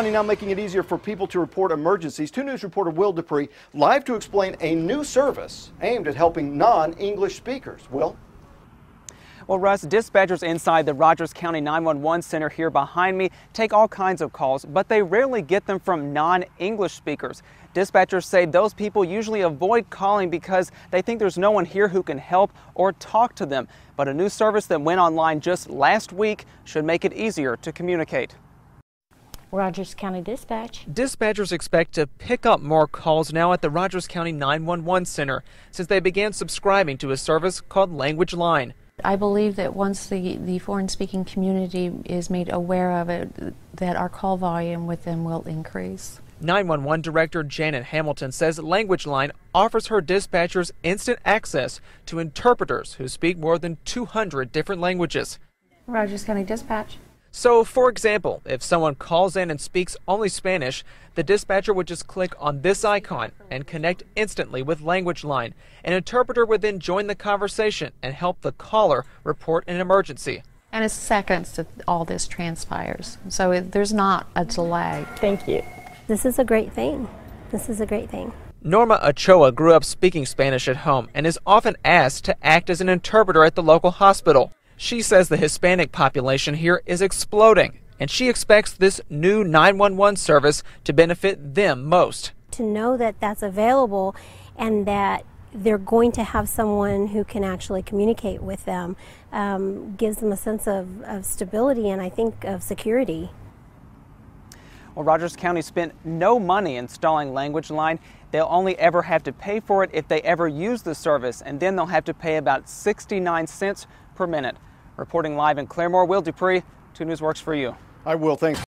Now making it easier for people to report emergencies. 2 News reporter Will Dupree live to explain a new service aimed at helping non-English speakers. Will? Well, Russ, dispatchers inside the Rogers County 911 Center here behind me take all kinds of calls, but they rarely get them from non-English speakers. Dispatchers say those people usually avoid calling because they think there's no one here who can help or talk to them. But a new service that went online just last week should make it easier to communicate. Rogers County Dispatch. Dispatchers expect to pick up more calls now at the Rogers County 911 Center since they began subscribing to a service called Language Line. I believe that once the, the foreign speaking community is made aware of it, that our call volume with them will increase. 911 Director Janet Hamilton says Language Line offers her dispatchers instant access to interpreters who speak more than 200 different languages. Rogers County Dispatch. So, for example, if someone calls in and speaks only Spanish, the dispatcher would just click on this icon and connect instantly with Language Line. An interpreter would then join the conversation and help the caller report an emergency. And it's seconds that all this transpires. So it, there's not a delay. Thank you. This is a great thing. This is a great thing. Norma Ochoa grew up speaking Spanish at home and is often asked to act as an interpreter at the local hospital. She says the Hispanic population here is exploding, and she expects this new 911 service to benefit them most. To know that that's available and that they're going to have someone who can actually communicate with them um, gives them a sense of, of stability and I think of security. Well, Rogers County spent no money installing Language Line. They'll only ever have to pay for it if they ever use the service, and then they'll have to pay about 69 cents per minute. Reporting live in Claremore, Will Dupree, 2 News Works for you. I will. Thanks.